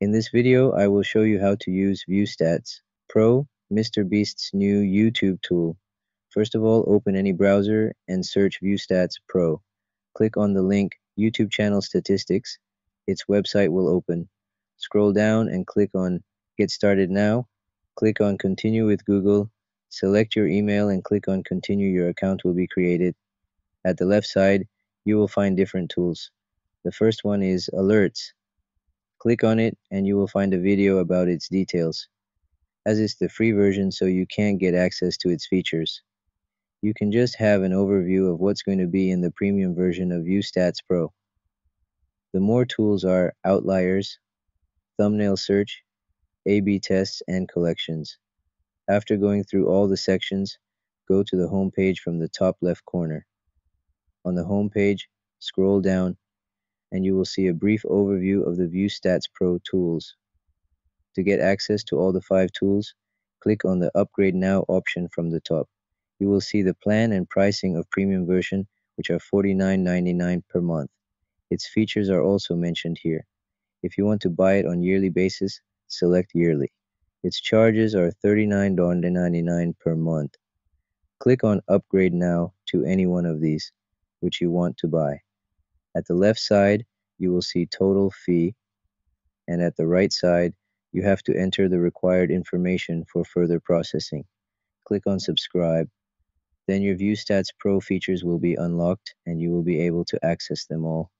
In this video, I will show you how to use ViewStats Pro, MrBeast's new YouTube tool. First of all, open any browser and search ViewStats Pro. Click on the link YouTube channel statistics. Its website will open. Scroll down and click on Get Started Now. Click on Continue with Google. Select your email and click on Continue. Your account will be created. At the left side, you will find different tools. The first one is Alerts. Click on it and you will find a video about its details, as it's the free version so you can't get access to its features. You can just have an overview of what's going to be in the premium version of ViewStats Pro. The more tools are Outliers, Thumbnail Search, A-B tests, and Collections. After going through all the sections, go to the home page from the top left corner. On the home page, scroll down and you will see a brief overview of the ViewStats Pro tools. To get access to all the five tools, click on the Upgrade Now option from the top. You will see the plan and pricing of premium version, which are $49.99 per month. Its features are also mentioned here. If you want to buy it on yearly basis, select yearly. Its charges are $39.99 per month. Click on Upgrade Now to any one of these, which you want to buy. At the left side, you will see total fee, and at the right side, you have to enter the required information for further processing. Click on subscribe. Then your ViewStats Pro features will be unlocked and you will be able to access them all.